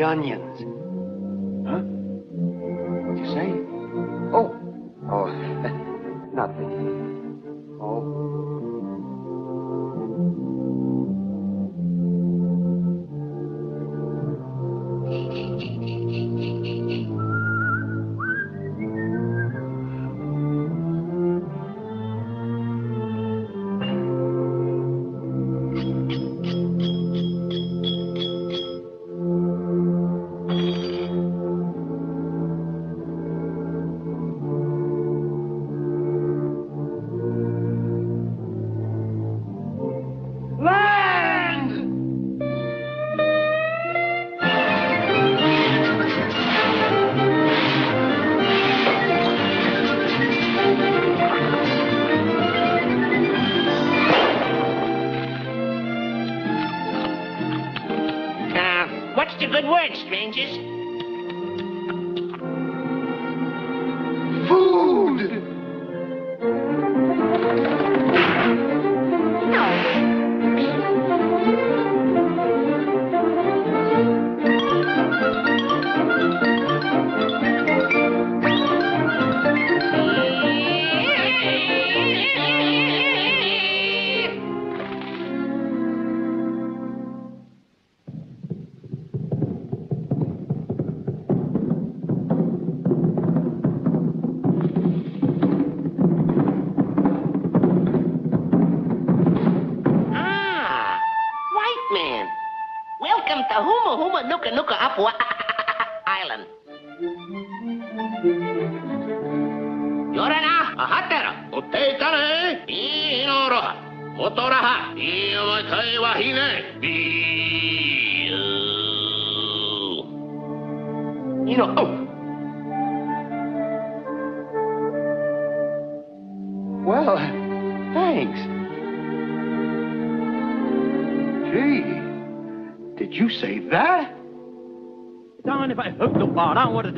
the onions.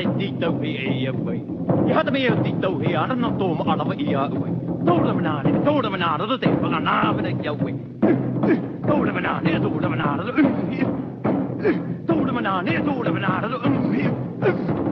Paaraan wada te tito hi e ia wei. I hata me o tito hi ara no tō ma arawa i a wei. Tōra manāne, tōra manāra ro te whanga nāwina ki a wei. Tōra manāne, tōra manāra ro. Tōra manāne, tōra manāra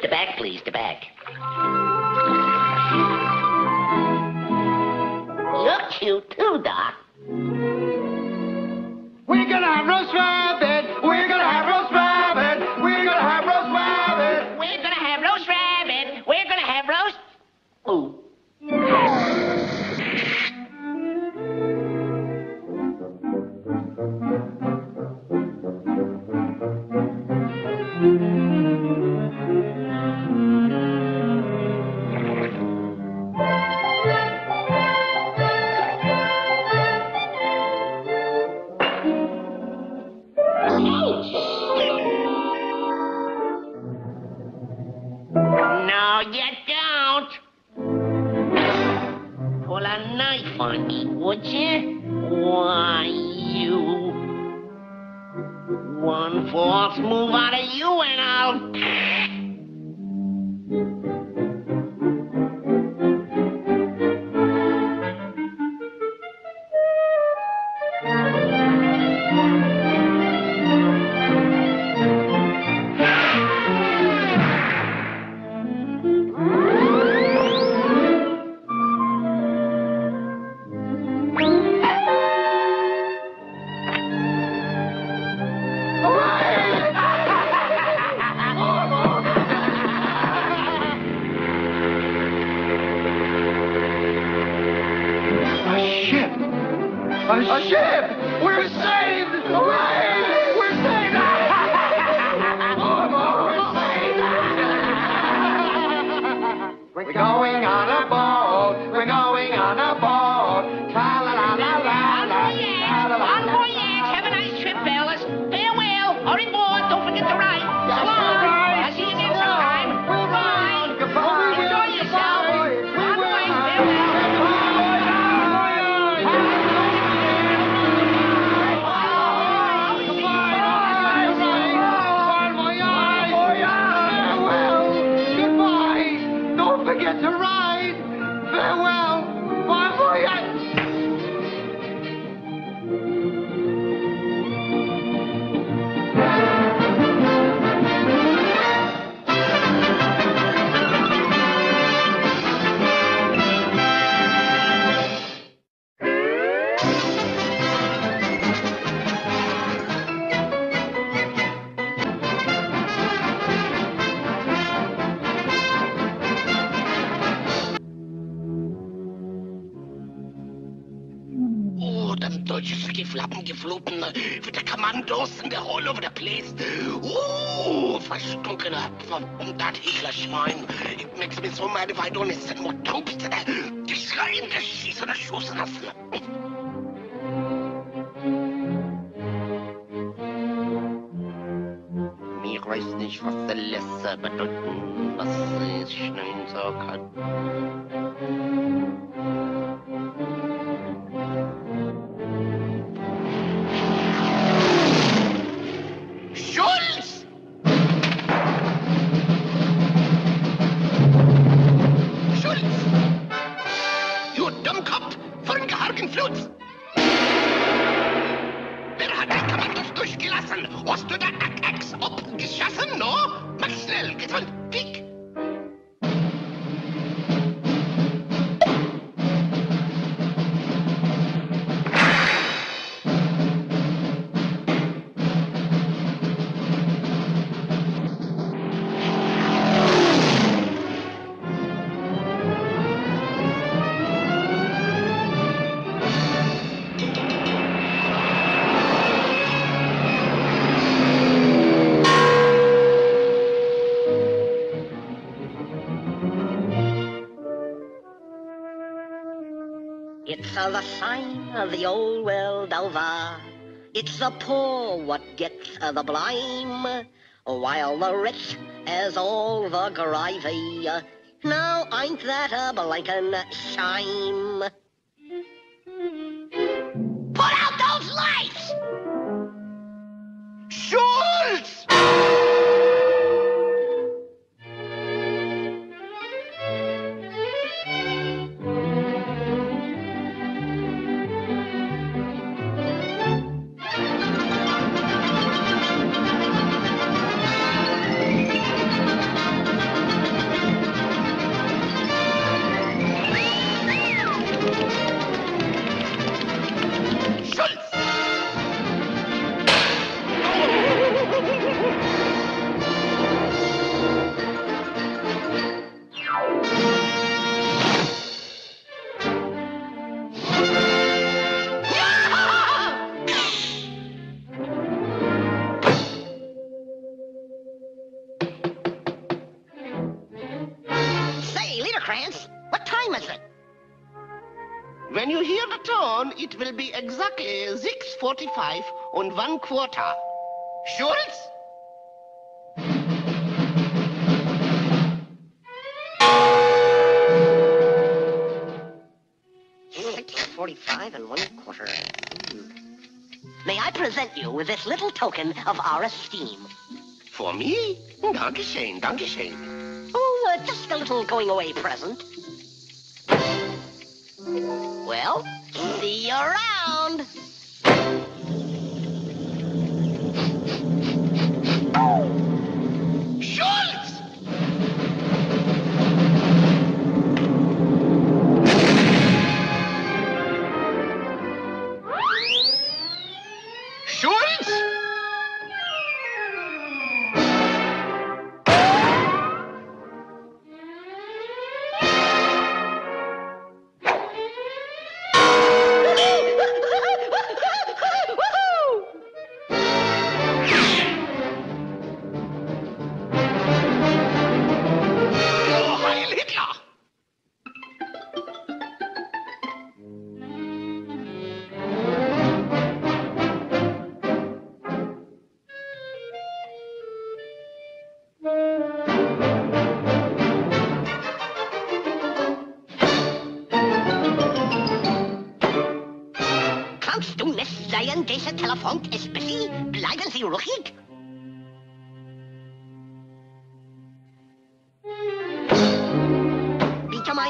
The back, please, the back. You're cute too, Doc. We're gonna have roast rabbit! Ship! Don't to ride. bis um meine Weidonitze und tobte, äh, geschreien, schießen, das schossen auf. Mir weiß nicht, was der Lesser bedeuten, was ich schneiden soll. It's uh, the sign of the old world over. It's the poor what gets uh, the blame, while the rich has all the gravy. Now ain't that a blinking shame? The it will be exactly 6.45 and one quarter. Schulz? Six forty-five and one quarter. Hmm. May I present you with this little token of our esteem? For me? Dankeschön, Dankeschön. Oh, uh, just a little going away present. Well, see you around.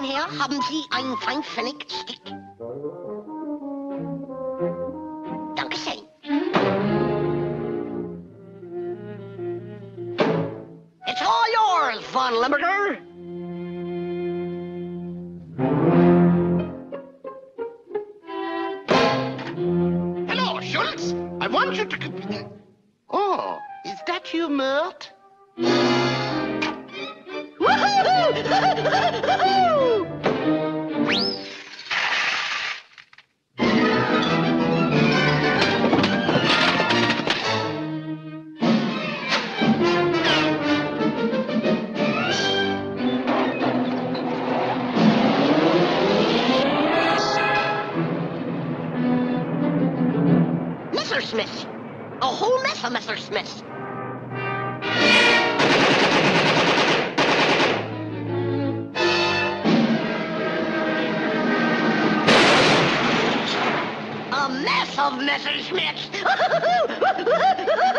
Mein Herr, haben Sie ein Feinpfennig-Stick? Messersmith. A whole mess of Messersmiths. A mess of Messerschmitts.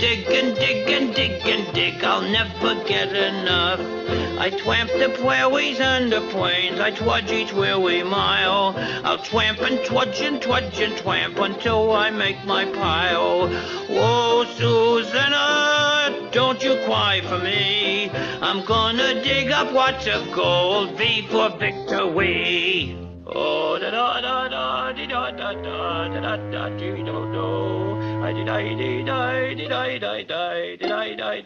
dig and dig and dig and dig. I'll never get enough. I twamp the prairies and the plains. I trudge each weary mile. I'll twamp and trudge and trudge and twamp until I make my pile. Whoa, Susanna, uh, don't you cry for me. I'm gonna dig up what's of gold. V for victory. Oh, da da da da dee da da da da da da dee die die die die die die. Die die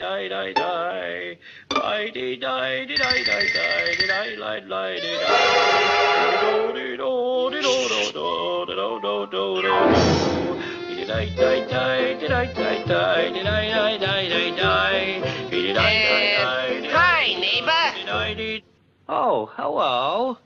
do do do. Did I die die die die die die die die. Die die did Hi, neighbor. Oh, hello.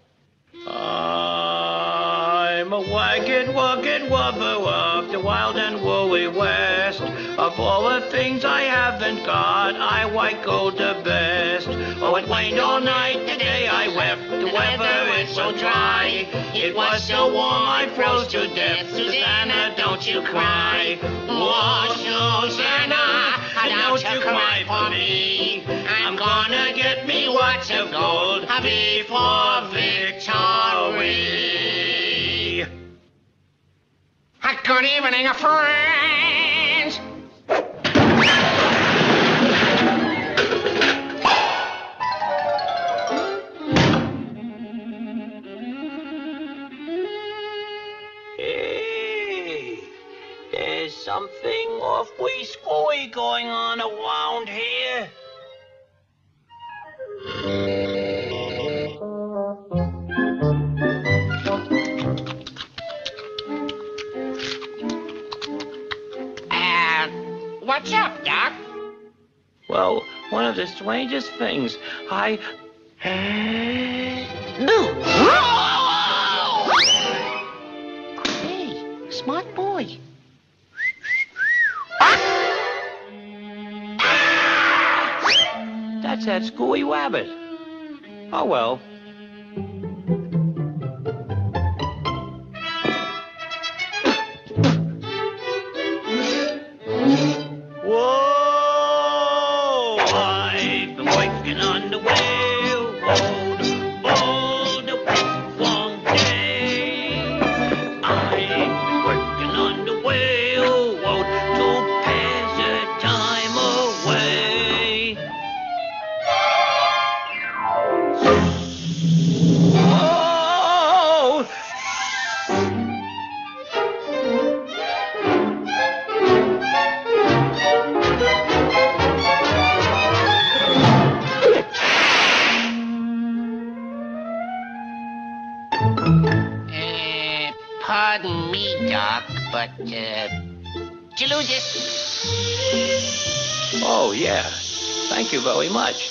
All the things I haven't got, I white gold the best. Oh, it rained all night, the day I wept. The weather is so dry. It was so warm, I froze to death. Susanna, don't you cry. Oh, Susanna, don't you cry for me. I'm gonna get me what's of gold before victory. Good evening, friends. strangest things. I. hey, smart boy. That's that Scooey rabbit. Oh well. Doc, but, uh, did you lose it? Oh, yeah. Thank you very much.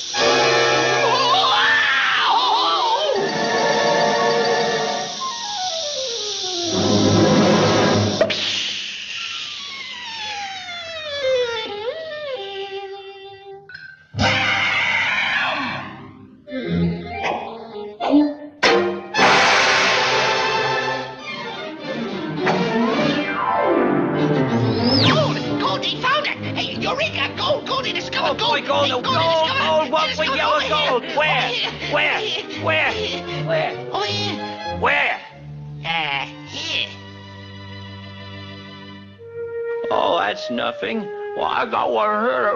You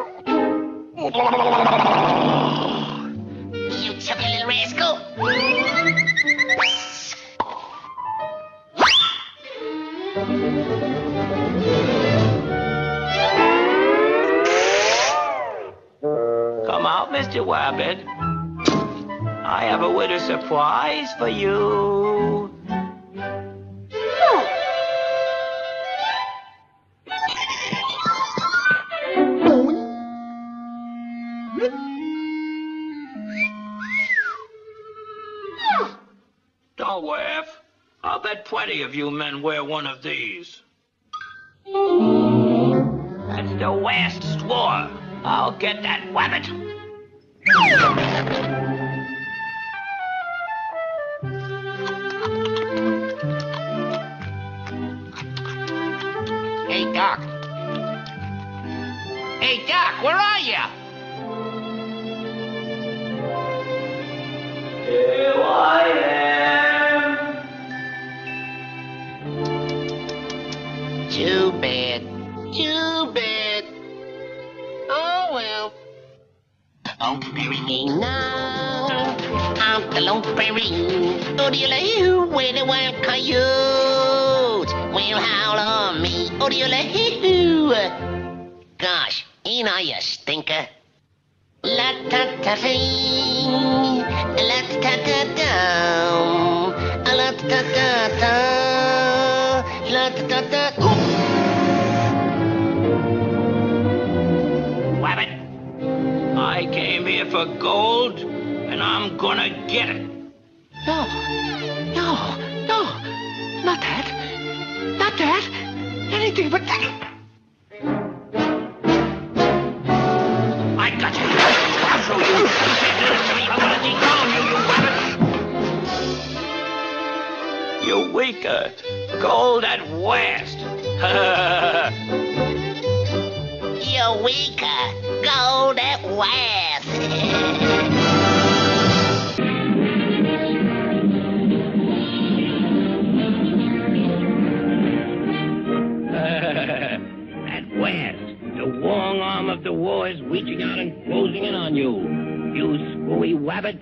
chubby little rascal! Come out, Mr. Wabbit. I have a little surprise for you. Plenty of you men wear one of these. That's the last straw. I'll get that wabbit. Wabbit. I came here for gold, and I'm gonna get it. No, no, no, not that, not that, anything but that. weaker. Gold at last. Eureka! Gold at last! at last, the long arm of the war is reaching out and closing in on you. You screwy wabbit.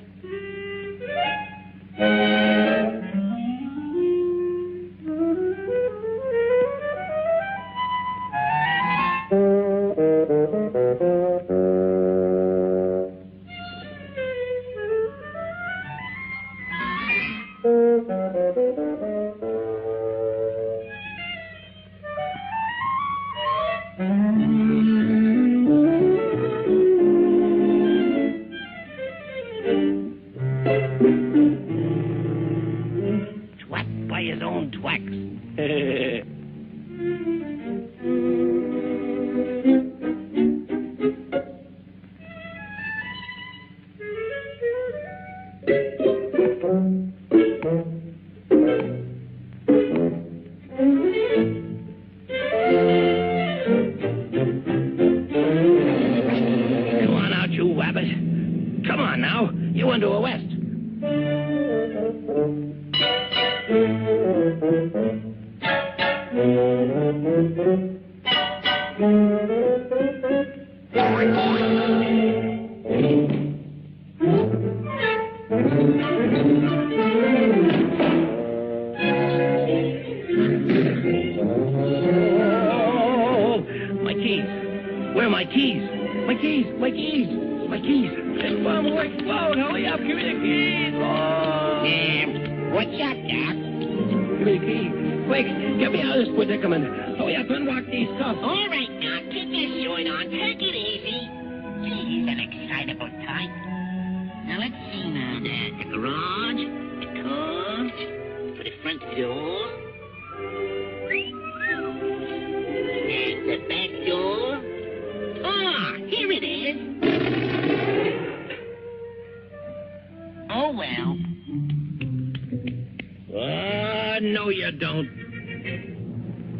Quick, get me out of this predicament. Hurry up, and unlock these cuffs. All right, Doc, keep your shirt on. Take it easy. Geez, an excitable type. Now, let's see now. There's the garage, the car, for the front door. There's the back door. Ah, here it is. Oh, well. Ah, no, you don't.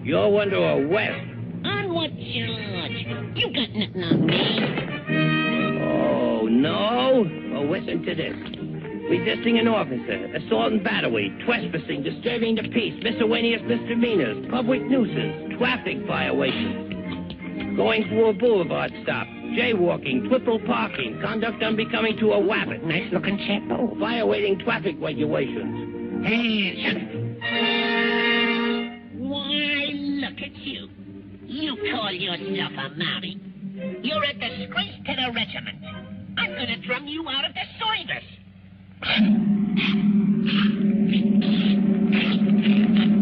You're under arrest. On what charge? You got nothing on me. Oh, no? Well, listen to this. Resisting an officer, assault and battery, trespassing, disturbing the peace, miscellaneous misdemeanors, public nuisance, traffic violations, going through a boulevard stop, jaywalking, triple parking, conduct unbecoming to a wabbit, Nice looking chapeau. Oh, violating traffic regulations. Why, You call yourself a Mountie. You're a disgrace to the regiment. I'm gonna drum you out of the service.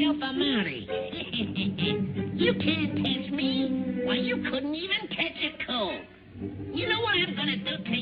yourself a you can't catch me. Why, you couldn't even catch a cold. You know what I'm gonna do to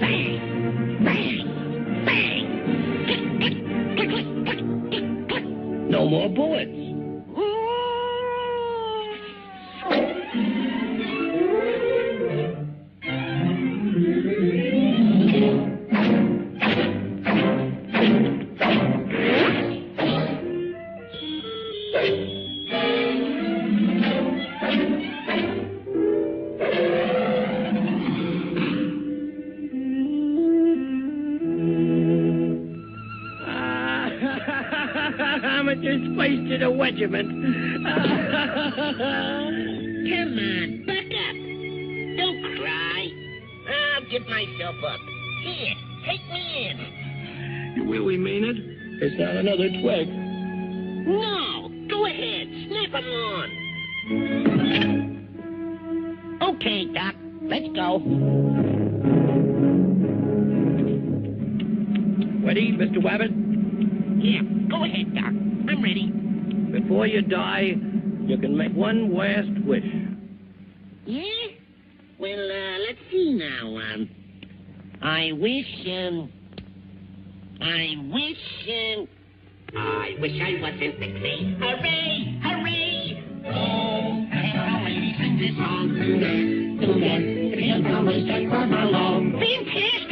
Bang! Bang! Bang! Click, click, click, click, click, click. No more bullets. Regiment. Come on, buck up. Don't cry. I'll give myself up. Here, take me in. you really mean it? It's not another twig. No, go ahead. Snap 'em on. Okay, Doc. Let's go. Ready, Mr. Wabbit? Yeah, go ahead, Doc. I'm ready. Before you die, you can make one last wish. Yeah? Well, uh, let's see now. Um, I wish, um, I wish, um, I wish I wasn't the clay. Hooray! Hooray! Oh, and ladies sing this song to them, to them. If you always take from along. Fantastic!